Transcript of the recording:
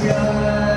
sky